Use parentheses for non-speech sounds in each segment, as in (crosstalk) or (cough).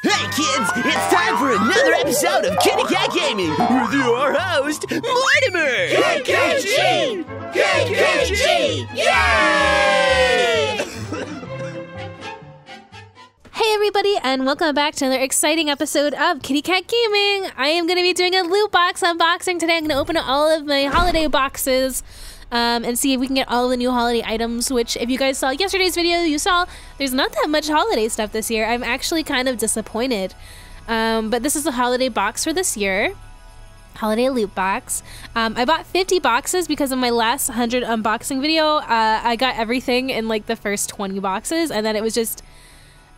Hey kids, it's time for another episode of Kitty Kat Gaming with your host, Mortemer! KKG! KKG! Yay! Hey everybody, and welcome back to another exciting episode of Kitty Kat Gaming. I am going to be doing a loot box unboxing today. I'm going to open all of my holiday boxes um, and see if we can get all the new holiday items. Which, if you guys saw yesterday's video, you saw there's not that much holiday stuff this year. I'm actually kind of disappointed. Um, but this is the holiday box for this year. Holiday loot box. Um, I bought 50 boxes because of my last 100 unboxing video. Uh, I got everything in like the first 20 boxes, and then it was just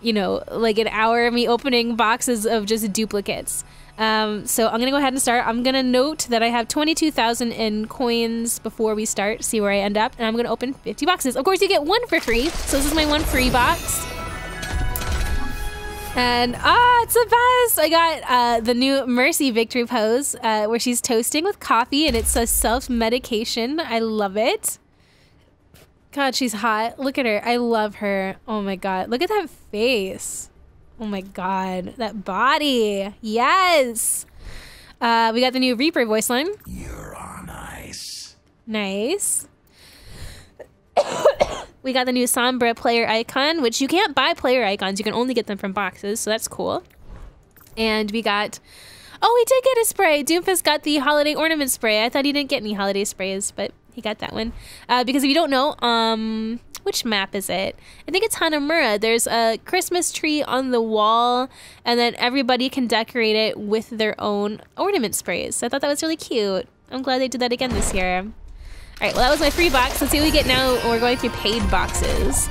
you know, like an hour of me opening boxes of just duplicates. Um, so I'm gonna go ahead and start. I'm gonna note that I have 22,000 in coins before we start, see where I end up, and I'm gonna open 50 boxes. Of course, you get one for free, so this is my one free box. And ah, it's the best! I got uh, the new Mercy victory pose uh, where she's toasting with coffee and it's a self medication. I love it. God, she's hot. Look at her. I love her. Oh my God. Look at that face. Oh my God. That body. Yes. Uh, we got the new Reaper voice line. You're on ice. Nice. (coughs) we got the new Sombra player icon, which you can't buy player icons. You can only get them from boxes, so that's cool. And we got... Oh, we did get a spray. Doomfist got the holiday ornament spray. I thought he didn't get any holiday sprays, but he got that one. Uh, because if you don't know, um, which map is it? I think it's Hanamura. There's a Christmas tree on the wall, and then everybody can decorate it with their own ornament sprays. So I thought that was really cute. I'm glad they did that again this year. All right, well, that was my free box. Let's see what we get now. We're going through paid boxes.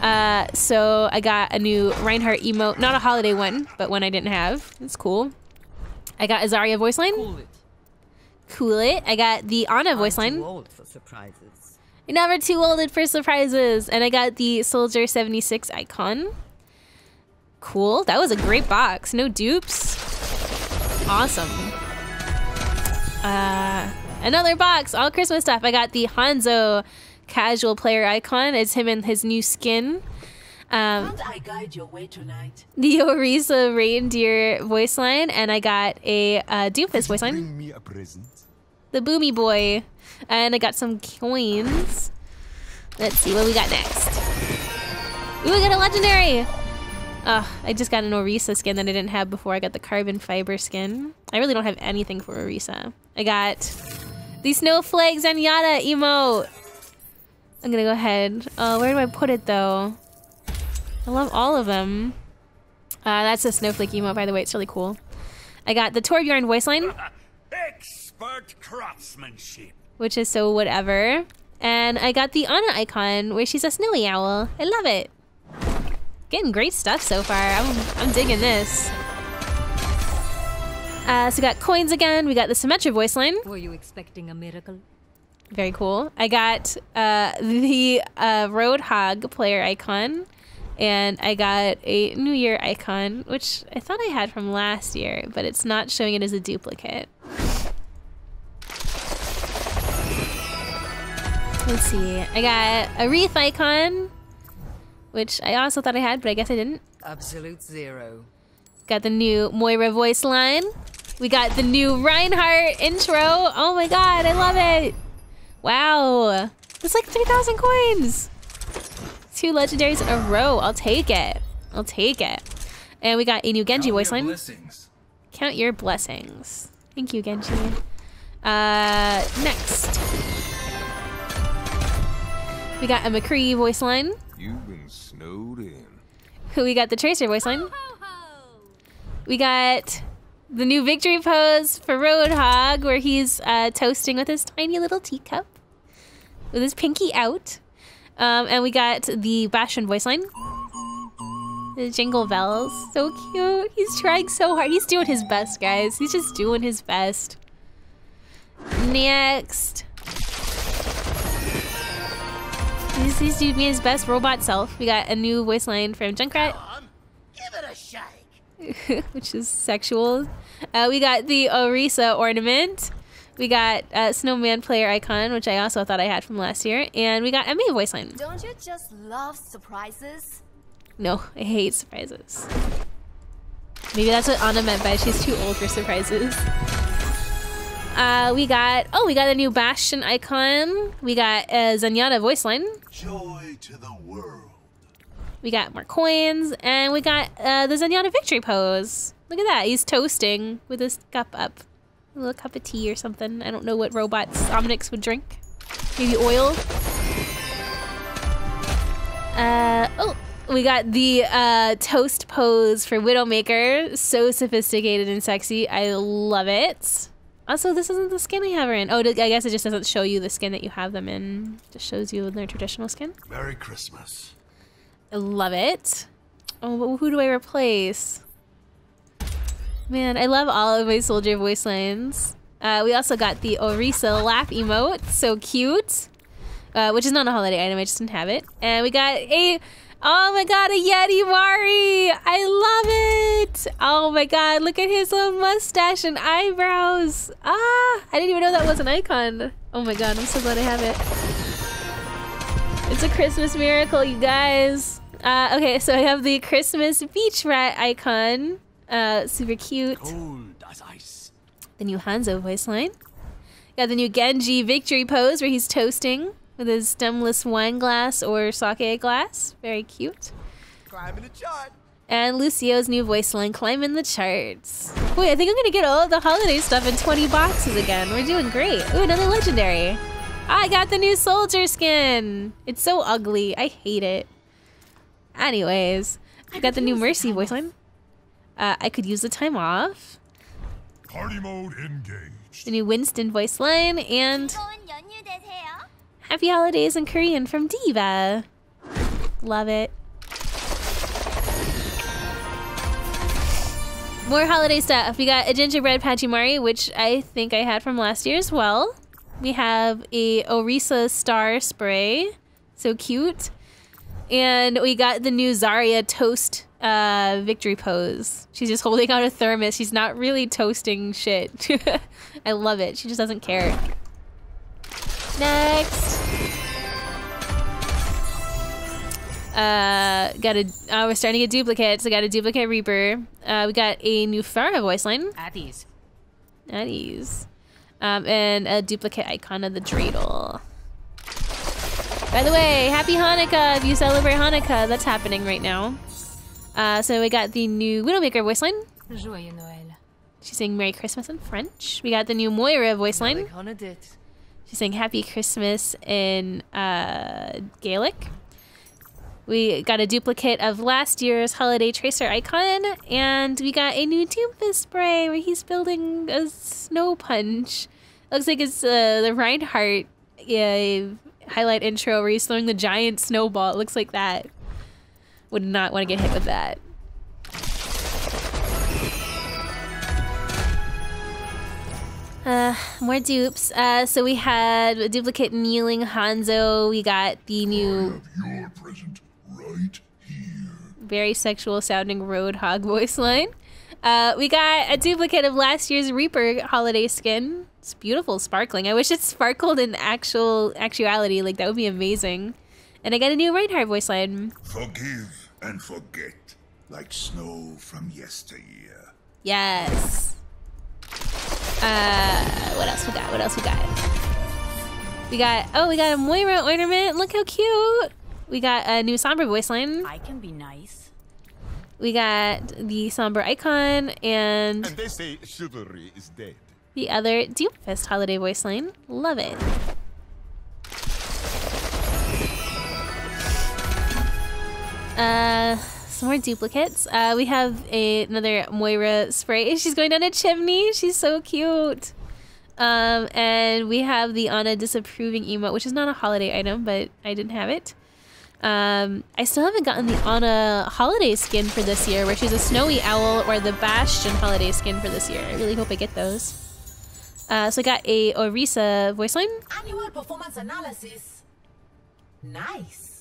Uh, so I got a new Reinhardt emote, not a holiday one, but one I didn't have. It's cool. I got a Zarya voice line. Cool it. Cool it. I got the Ana voice I'm line. too old for surprises. You're never too old for surprises. And I got the Soldier 76 icon. Cool. That was a great box. No dupes. Awesome. Uh, another box. All Christmas stuff. I got the Hanzo casual player icon. It's him in his new skin. Um, Can't I guide your way tonight? the Orisa reindeer voice line. And I got a uh, Doomfist voice line. The Boomy Boy. And I got some coins. Let's see what we got next. Ooh, I got a legendary! Oh, I just got an Orisa skin that I didn't have before. I got the carbon fiber skin. I really don't have anything for Orisa. I got the Snowflake Zenyatta emote. I'm gonna go ahead. Oh, where do I put it though? I love all of them. Uh, that's a Snowflake emote, by the way. It's really cool. I got the Torbjorn voice line Expert craftsmanship. which is so whatever. And I got the Ana icon where she's a snowy owl. I love it. Getting great stuff so far. I'm, I'm digging this. Uh, so we got coins again. We got the Symmetra voice line. Were you expecting a miracle? Very cool. I got uh, the uh, Roadhog player icon. And I got a New Year icon, which I thought I had from last year, but it's not showing it as a duplicate. Let's see. I got a wreath icon, which I also thought I had, but I guess I didn't. Absolute zero. Got the new Moira voice line. We got the new Reinhardt intro. Oh my god, I love it. Wow. That's like 3,000 coins. Two legendaries in a row. I'll take it. I'll take it. And we got a new Genji voice line. Blessings. Count your blessings. Thank you, Genji. Uh, next. We got a McCree voice line. You've been snowed in. (laughs) We got the Tracer voice line. We got the new victory pose for Roadhog, where he's uh, toasting with his tiny little teacup, with his pinky out. Um, and we got the Bastion voice line. The jingle bells, so cute. He's trying so hard. He's doing his best, guys. He's just doing his best. Next. He's, he's doing his best robot self. We got a new voice line from Junkrat. Give it a shake. (laughs) which is sexual. Uh, we got the Orisa ornament. We got uh, Snowman player icon, which I also thought I had from last year. And we got Emmy voice line. Don't you just love surprises? No, I hate surprises. Maybe that's what Ana meant by she's too old for surprises. Uh, we got oh, we got a new Bastion icon. We got a Zenyatta voice line. Joy to the world. We got more coins, and we got uh, the Zenyatta victory pose. Look at that. He's toasting with his cup up. A little cup of tea or something. I don't know what robots Omnics would drink. Maybe oil. Uh, oh, we got the uh, toast pose for Widowmaker. So sophisticated and sexy. I love it. Also, this isn't the skin I have her in. Oh, I guess it just doesn't show you the skin that you have them in. It just shows you their traditional skin. Merry Christmas. I love it. Oh, but who do I replace? Man, I love all of my soldier voice lines. Uh, we also got the Orisa laugh emote, so cute. Uh, which is not a holiday item, I just didn't have it. And we got a, oh my god, a Yeti Mari! I love it! Oh my god, look at his little mustache and eyebrows! Ah, I didn't even know that was an icon. Oh my god, I'm so glad I have it. It's a Christmas miracle, you guys. Uh, okay, so I have the Christmas beach rat icon. Uh, super cute. Cold as ice. The new Hanzo voice line. Got the new Genji victory pose where he's toasting with his stemless wine glass or sake glass. Very cute. Climbing the chart. And Lucio's new voice line, Climb in the Charts. Wait, I think I'm gonna get all the holiday stuff in 20 boxes again. We're doing great. Ooh, another legendary. I got the new soldier skin. It's so ugly. I hate it. Anyways, I got the new Mercy voice line. Uh, I could use the time off. Party mode engaged. The new Winston voice line and Happy Holidays in Korean from D.Va. Love it. More holiday stuff. We got a gingerbread Pachimari, which I think I had from last year as well. We have a Orisa star spray. So cute. And we got the new Zarya toast uh, victory pose. She's just holding out a thermos. She's not really toasting shit. (laughs) I love it. She just doesn't care. Next. Uh, got a. Uh, we're starting to get duplicates. I got a duplicate Reaper. Uh, we got a new Pharah voice line. At ease. At ease. Um, and a duplicate icon of the dreidel. By the way, happy Hanukkah if you celebrate Hanukkah. That's happening right now. Uh, so we got the new Widowmaker voice line. Joyeux Noël. She's saying Merry Christmas in French. We got the new Moira voice line. She's saying Happy Christmas in uh, Gaelic. We got a duplicate of last year's holiday tracer icon, and we got a new Doomfist spray where he's building a snow punch. Looks like it's uh, the Reinhardt uh, highlight intro where he's throwing the giant snowball. It looks like that. Would not want to get hit with that. Uh, more dupes. Uh, so we had a duplicate kneeling Hanzo. We got the new right here. very sexual sounding Roadhog (laughs) voice line. Uh, we got a duplicate of last year's Reaper holiday skin. It's beautiful, sparkling. I wish it sparkled in actual actuality. Like that would be amazing. And I got a new Reinhardt voice line. Forgive and forget, like snow from yesteryear. Yes. Uh, what else we got? What else we got? We got oh, we got a Moira ornament. Look how cute. We got a new Sombra voice line. I can be nice. We got the Sombra icon and they say chivalry is dead. the other Doomfist holiday voice line. Love it. Uh, some more duplicates. Uh, we have a, another Moira spray. (laughs) She's going down a chimney. She's so cute. Um, and we have the Ana disapproving emote, which is not a holiday item, but I didn't have it. Um, I still haven't gotten the Ana holiday skin for this year, where she's a snowy owl, or the Bastion holiday skin for this year. I really hope I get those. Uh, so I got a Orisa voice line. Annual performance analysis. Nice.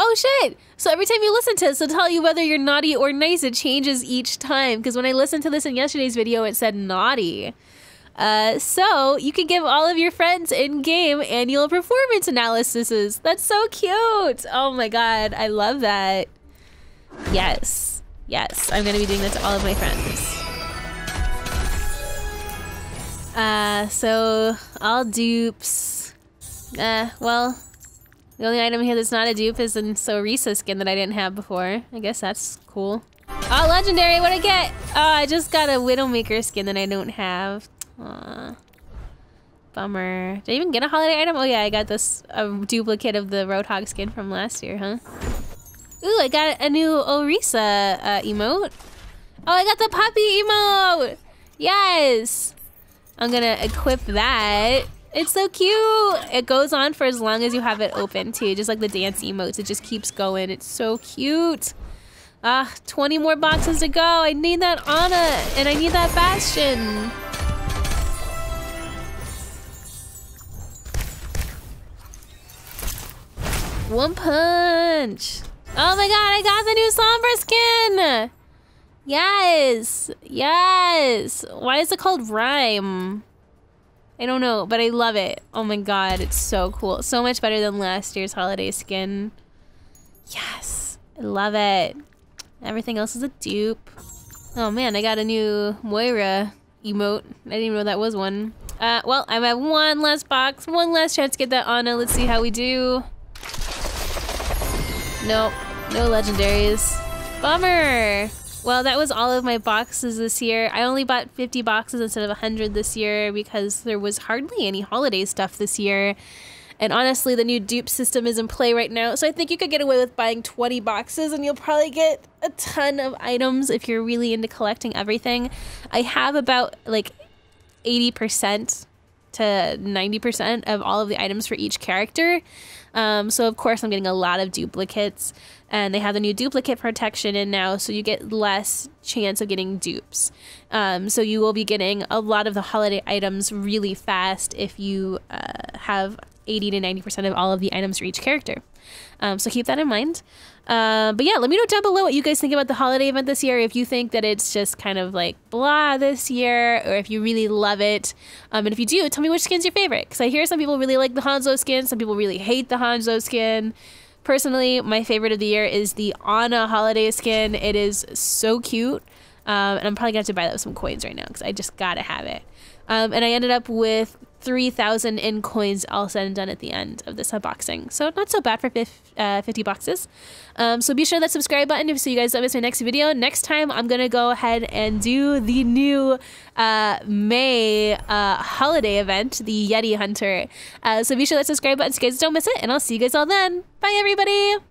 Oh shit! So every time you listen to this, it'll tell you whether you're naughty or nice. It changes each time. Because when I listened to this in yesterday's video, it said naughty. Uh, so you can give all of your friends in-game annual performance analyses. That's so cute. Oh my god, I love that. Yes. Yes, I'm gonna be doing that to all of my friends. Uh, so all dupes. Uh, well, the only item here that's not a dupe is an Orisa skin that I didn't have before. I guess that's cool. Oh, legendary! What I get? Oh, I just got a Widowmaker skin that I don't have. Aw. Bummer. Did I even get a holiday item? Oh yeah, I got this a duplicate of the Roadhog skin from last year, huh? Ooh, I got a new Orisa uh, emote. Oh, I got the puppy emote! Yes! I'm gonna equip that. It's so cute! It goes on for as long as you have it open too, just like the dance emotes. It just keeps going. It's so cute. Ah, 20 more boxes to go. I need that Ana, and I need that Bastion. One punch. Oh my god, I got the new Sombra skin! Yes! Yes! Why is it called Rime? I don't know, but I love it. Oh my god, it's so cool. So much better than last year's holiday skin. Yes! I love it. Everything else is a dupe. Oh man, I got a new Moira emote. I didn't even know that was one. Uh, well, I have one last box, one last chance to get that Ana. Let's see how we do. Nope, no legendaries. Bummer! Well, that was all of my boxes this year. I only bought 50 boxes instead of 100 this year because there was hardly any holiday stuff this year. And honestly, the new dupe system is in play right now, so I think you could get away with buying 20 boxes and you'll probably get a ton of items if you're really into collecting everything. I have about like 80% to 90% of all of the items for each character. Um, so of course I'm getting a lot of duplicates and they have the new duplicate protection in now so you get less chance of getting dupes. Um, so you will be getting a lot of the holiday items really fast if you uh, have 80 to 90% of all of the items for each character. Um, so keep that in mind. Uh, but yeah, let me know down below what you guys think about the holiday event this year. If you think that it's just kind of like blah this year, or if you really love it. Um, and if you do, tell me which skin's your favorite. Because I hear some people really like the Hanzo skin, some people really hate the Hanzo skin. Personally, my favorite of the year is the Ana holiday skin. It is so cute. Um, and I'm probably gonna have to buy that with some coins right now because I just gotta have it. Um, and I ended up with 3,000 in coins all said and done at the end of this unboxing. So not so bad for 50, uh, 50 boxes. Um, so be sure that subscribe button so you guys don't miss my next video. Next time I'm going to go ahead and do the new uh, Mei uh, holiday event, the Yeti Hunter. Uh, so be sure that subscribe button so you guys don't miss it. And I'll see you guys all then. Bye everybody!